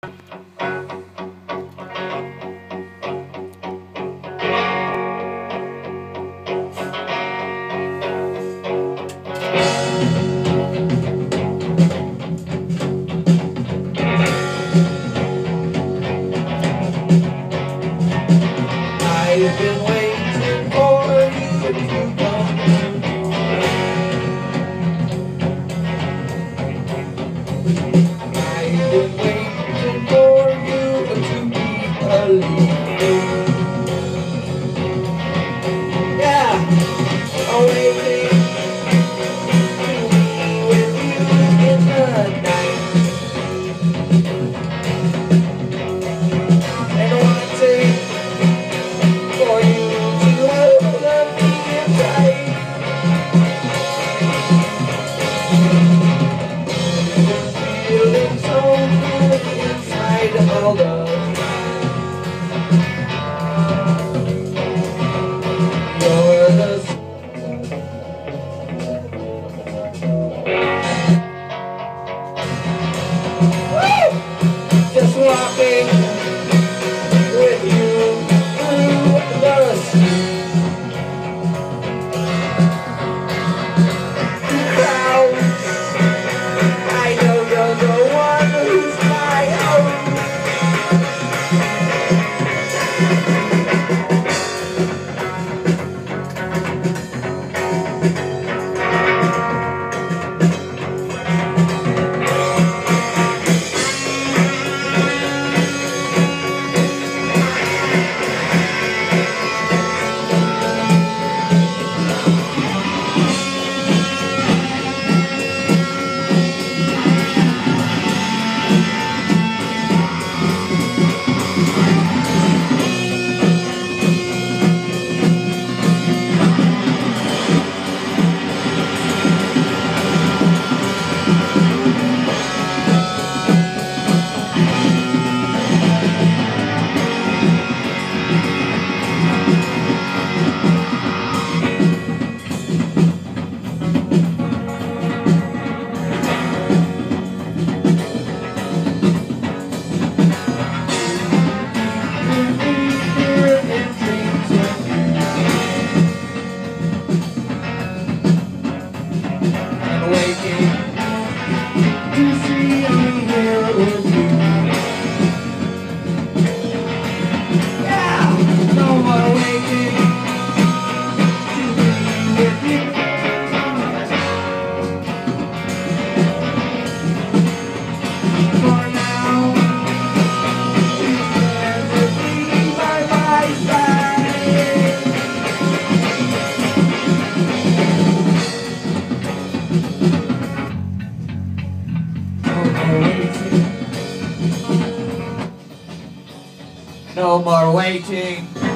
I've been waiting for you to come. I've been waiting. world of You're the Woo! Just walking no more waiting.